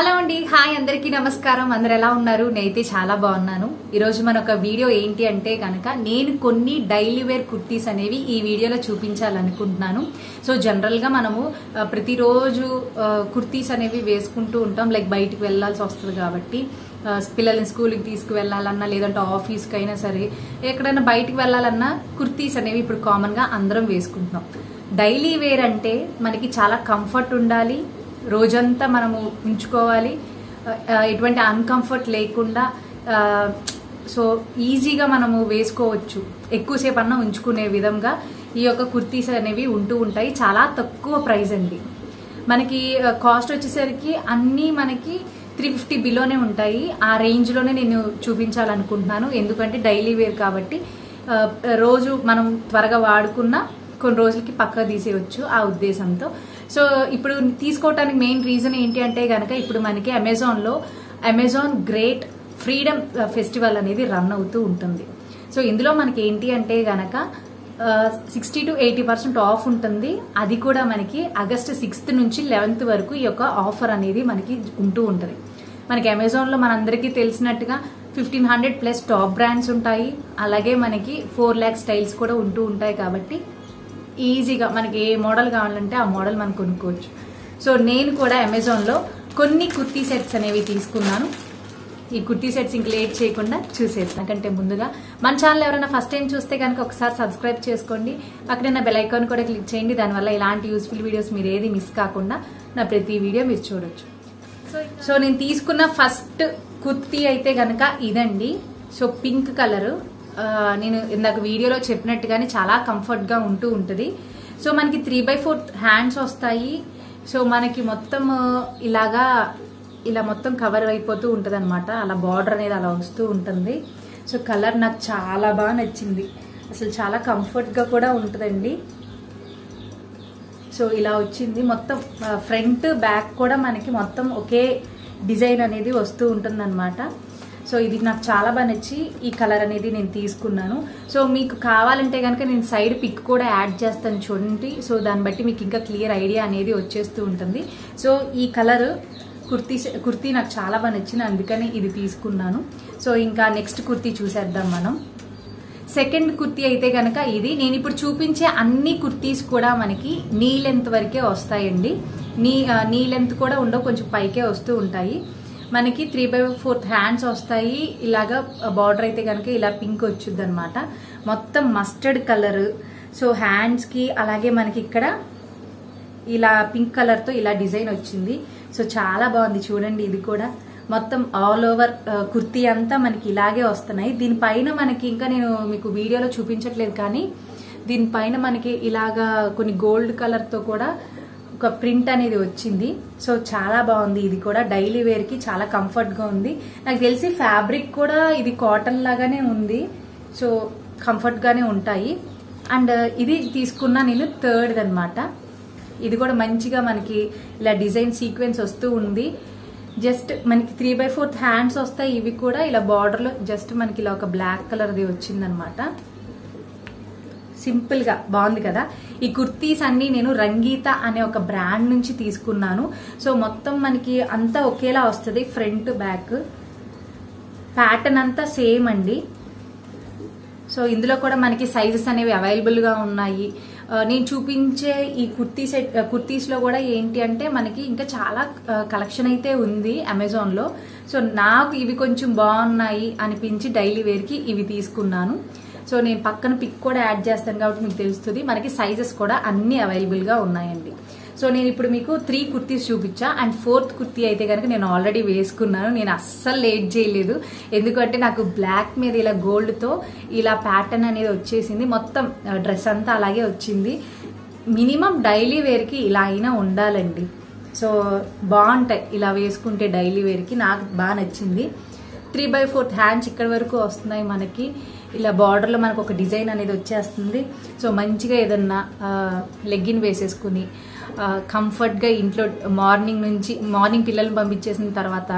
Hello అండి hi అందరికీ నమస్కారం. అందరు ఎలా ఉన్నారు? నేనైతే చాలా బాగున్నాను. ఈరోజు మన ఒక వీడియో ఏంటి అంటే కనుక నేను కొన్ని డైలీ వేర్ కుర్తీస్ అనేవి ఈ వీడియోలో చూపించాలనుకుంటున్నాను. సో జనరల్గా మనము ప్రతిరోజు కుర్తీస్ అనేవి వేసుకుంటూ ఉంటాం. లైక్ బయటికి వెళ్ళాల్సి వస్తుంది కాబట్టి పిల్లల్ని స్కూల్కి తీసుకువెళ్ళాలన్నా లేదంటే ఆఫీస్కి అయినా సరే ఎక్కడైనా బయటికి వెళ్ళాలన్నా కుర్తీస్ అనేవి ఇప్పుడు కామన్గా అందరం వేసుకుంటున్నాం. డైలీ వేర్ అంటే మనకి చాలా కంఫర్ట్ ఉండాలి రోజంతా మనము ఉంచుకోవాలి. ఎటువంటి అన్కంఫర్ట్ లేకుండా సో ఈజీగా మనము వేసుకోవచ్చు. ఎక్కువసేపు అన్న ఉంచుకునే విధంగా ఈ యొక్క కుర్తీస్ అనేవి ఉంటూ ఉంటాయి. చాలా తక్కువ ప్రైస్ అండి. మనకి కాస్ట్ వచ్చేసరికి అన్నీ మనకి త్రీ ఫిఫ్టీ బిలోనే ఉంటాయి. ఆ రేంజ్లోనే నేను చూపించాలనుకుంటున్నాను. ఎందుకంటే డైలీ వేర్ కాబట్టి రోజు మనం త్వరగా వాడుకున్న కొన్ని రోజులకి పక్క తీసేయచ్చు ఆ ఉద్దేశంతో. సో ఇప్పుడు తీసుకోవటానికి మెయిన్ రీజన్ ఏంటి అంటే కనుక ఇప్పుడు మనకి అమెజాన్లో అమెజాన్ గ్రేట్ ఫ్రీడమ్ ఫెస్టివల్ అనేది రన్ అవుతూ ఉంటుంది. సో ఇందులో మనకి ఏంటి అంటే గనక sixty to eighty percent off ఉంటుంది. అది కూడా మనకి ఆగస్ట్ సిక్స్త్ నుంచి లెవెన్త్ వరకు ఈ యొక్క ఆఫర్ అనేది మనకి ఉంటూ ఉంటుంది. మనకి అమెజాన్లో మనందరికీ తెలిసినట్టుగా fifteen hundred plus top brands ఉంటాయి. అలాగే మనకి ఫోర్ ల్యాక్ స్టైల్స్ కూడా ఉంటూ ఉంటాయి కాబట్టి ఈజీగా మనకి ఏ మోడల్ కావాలంటే ఆ మోడల్ మనం కొనుక్కోవచ్చు. సో నేను కూడా అమెజాన్లో కొన్ని కుర్తీ సెట్స్ అనేవి తీసుకున్నాను. ఈ కుర్తీ సెట్స్ ఇంక లేట్ చేయకుండా చూసేస్తాను కంటే ముందుగా మన ఛానల్ ఎవరైనా ఫస్ట్ టైం చూస్తే కనుక ఒకసారి సబ్స్క్రైబ్ చేసుకోండి. పక్కన బెల్ ఐకాన్ కూడా క్లిక్ చేయండి. దానివల్ల ఇలాంటి యూస్ఫుల్ వీడియోస్ మీరు ఏది మిస్ కాకుండా నా ప్రతి వీడియో మీరు చూడొచ్చు. సో నేను తీసుకున్న ఫస్ట్ కుర్తీ అయితే గనక ఇదండి. So pink colour. నేను ఇందాక వీడియోలో చెప్పినట్టుగానే చాలా కంఫర్ట్గా ఉంటూ ఉంటుంది. సో మనకి త్రీ బై ఫోర్త్ హ్యాండ్స్ వస్తాయి. సో మనకి మొత్తం ఇలాగా ఇలా మొత్తం కవర్ అయిపోతూ ఉంటుంది అనమాట అలా బార్డర్ అనేది అలా వస్తూ ఉంటుంది. సో కలర్ నాకు చాలా బాగా నచ్చింది. అసలు చాలా కంఫర్ట్గా కూడా ఉంటుందండి. సో ఇలా వచ్చింది. మొత్తం ఫ్రంట్ బ్యాక్ కూడా మనకి మొత్తం ఒకే డిజైన్ అనేది వస్తూ ఉంటుందన్నమాట. సో ఇది నాకు చాలా బాగా నచ్చి ఈ కలర్ అనేది నేను తీసుకున్నాను. సో మీకు కావాలంటే కనుక నేను సైడ్ పిక్ కూడా యాడ్ చేస్తాను చూడండి. సో దాన్ని బట్టి మీకు ఇంకా క్లియర్ ఐడియా అనేది వచ్చేస్తూ ఉంటుంది. సో ఈ కలర్ కుర్తీ కుర్తీ నాకు చాలా బాగా నచ్చింది. అందుకని ఇది తీసుకున్నాను. సో ఇంకా నెక్స్ట్ కుర్తీ చూసేద్దాం మనం. సెకండ్ కుర్తీ అయితే కనుక ఇది. నేను ఇప్పుడు చూపించే అన్ని కుర్తీస్ కూడా మనకి నీ లెంత్ వరకే వస్తాయండి. నీ నీ లెంత్ కూడా ఉండవు. కొంచెం పైకే వస్తూ ఉంటాయి. మనకి త్రీ బై ఫోర్త్ హ్యాండ్స్ వస్తాయి. ఇలాగా బార్డర్ అయితే కనుక ఇలా పింక్ వచ్చింది అనమాట మొత్తం మస్టర్డ్ కలర్ సో హ్యాండ్స్కి అలాగే మనకి ఇక్కడ ఇలా పింక్ కలర్తో ఇలా డిజైన్ వచ్చింది. సో చాలా బాగుంది చూడండి ఇది కూడా. మొత్తం ఆల్ ఓవర్ uh, కుర్తీ అంతా మనకి ఇలాగే వస్తున్నాయి. దీనిపైన మనకి ఇంకా నేను మీకు వీడియోలో చూపించట్లేదు కానీ దీనిపైన మనకి ఇలాగా కొన్ని గోల్డ్ కలర్తో కూడా ఒక ప్రింట్ అనేది వచ్చింది. సో చాలా బాగుంది. ఇది కూడా డైలీ వేర్కి చాలా కంఫర్ట్గా ఉంది. నాకు తెలిసి ఫ్యాబ్రిక్ కూడా ఇది కాటన్ లాగానే ఉంది. సో కంఫర్ట్ గానే ఉంటాయి. అండ్ uh, ఇది తీసుకున్నా నేను థర్డ్ అనమాట ఇది కూడా మంచిగా మనకి ఇలా డిజైన్ సీక్వెన్స్ వస్తూ ఉంది. జస్ట్ మనకి త్రీ బై ఫోర్త్ హ్యాండ్స్ వస్తాయి. ఇవి కూడా ఇలా బార్డర్లో జస్ట్ మనకి ఇలా ఒక బ్లాక్ కలర్ది వచ్చిందనమాట సింపుల్గా బాగుంది కదా. ఈ కుర్తీస్ అన్ని నేను రంగీత అనే ఒక బ్రాండ్ నుంచి తీసుకున్నాను. సో మొత్తం మనకి అంతా ఒకేలా వస్తుంది. Front back. ప్యాటర్న్ అంతా సేమ్ అండి. సో ఇందులో కూడా మనకి సైజెస్ అనేవి అవైలబుల్గా ఉన్నాయి నేను చూపించే ఈ కుర్తీ సెట్ కుర్తీస్లో కూడా ఏంటి అంటే మనకి ఇంకా చాలా కలెక్షన్ అయితే ఉంది అమెజాన్లో సో నాకు ఇవి కొంచెం బాగున్నాయి అనిపించి డైలీ వేర్కి ఇవి తీసుకున్నాను. సో నేను పక్కన పిక్ కూడా యాడ్ చేస్తాను కాబట్టి మీకు తెలుస్తుంది. మనకి సైజెస్ కూడా అన్ని అవైలబుల్గా ఉన్నాయండి. సో నేను ఇప్పుడు మీకు త్రీ కుర్తీస్ చూపించా. అండ్ ఫోర్త్ కుర్తీ అయితే కనుక నేను ఆల్రెడీ వేసుకున్నాను. నేను అస్సలు లేట్ చేయలేదు. ఎందుకంటే నాకు బ్లాక్ మీద ఇలా గోల్డ్తో ఇలా ప్యాటర్న్ అనేది వచ్చేసింది. మొత్తం డ్రెస్ అంతా అలాగే వచ్చింది. మినిమం డైలీ వేర్కి ఇలా అయినా ఉండాలండి. సో బాగుంటాయి. ఇలా వేసుకుంటే డైలీ వేర్కి నాకు బాగా నచ్చింది. త్రీ బై ఫోర్త్ హ్యాండ్స్ ఇక్కడ వరకు వస్తున్నాయి మనకి. ఇలా బార్డర్లో మనకు ఒక డిజైన్ అనేది వచ్చేస్తుంది. సో మంచిగా ఏదన్నా లెగ్గిన్ వేసేసుకుని కంఫర్ట్గా ఇంట్లో మార్నింగ్ నుంచి మార్నింగ్ పిల్లల్ని పంపించేసిన తర్వాత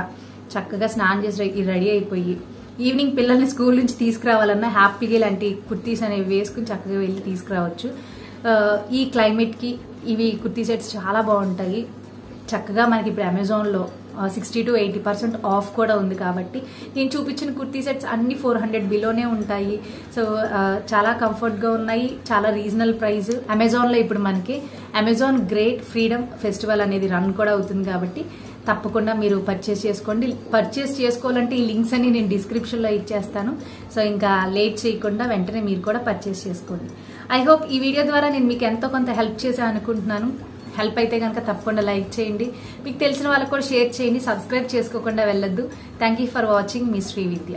చక్కగా స్నానం చేసి రెడీ అయిపోయి ఈవినింగ్ పిల్లల్ని స్కూల్ నుంచి తీసుకురావాలన్నా హ్యాపీగా ఇలాంటి కుర్తీస్ అనేవి వేసుకుని చక్కగా వెళ్ళి తీసుకురావచ్చు. ఈ క్లైమేట్కి ఇవి కుర్తీ సెట్స్ చాలా బాగుంటాయి. చక్కగా మనకి ఇప్పుడు అమెజాన్లో sixty to eighty percent off కూడా ఉంది కాబట్టి నేను చూపించిన కుర్తీ సెట్స్ అన్ని ఫోర్ హండ్రెడ్ బిలోనే ఉంటాయి. సో చాలా కంఫర్ట్గా ఉన్నాయి. చాలా రీజనల్ ప్రైస్ అమెజాన్లో ఇప్పుడు మనకి అమెజాన్ గ్రేట్ ఫ్రీడమ్ ఫెస్టివల్ అనేది రన్ కూడా అవుతుంది కాబట్టి తప్పకుండా మీరు పర్చేస్ చేసుకోండి. పర్చేస్ చేసుకోవాలంటే ఈ లింక్స్ అన్ని నేను డిస్క్రిప్షన్లో ఇచ్చేస్తాను. సో ఇంకా లేట్ చేయకుండా వెంటనే మీరు కూడా పర్చేస్ చేసుకోండి. ఐ హోప్ ఈ వీడియో ద్వారా నేను మీకు ఎంతో కొంత హెల్ప్ చేసా అనుకుంటున్నాను. హెల్ప్ అయితే కనుక తప్పకుండా లైక్ చేయండి. మీకు తెలిసిన వాళ్ళకు కూడా షేర్ చేయండి. సబ్స్క్రైబ్ చేసుకోకుండా వెళ్ళొద్దు. థ్యాంక్ యూ ఫర్ వాచింగ్ మీ శ్రీ విద్య.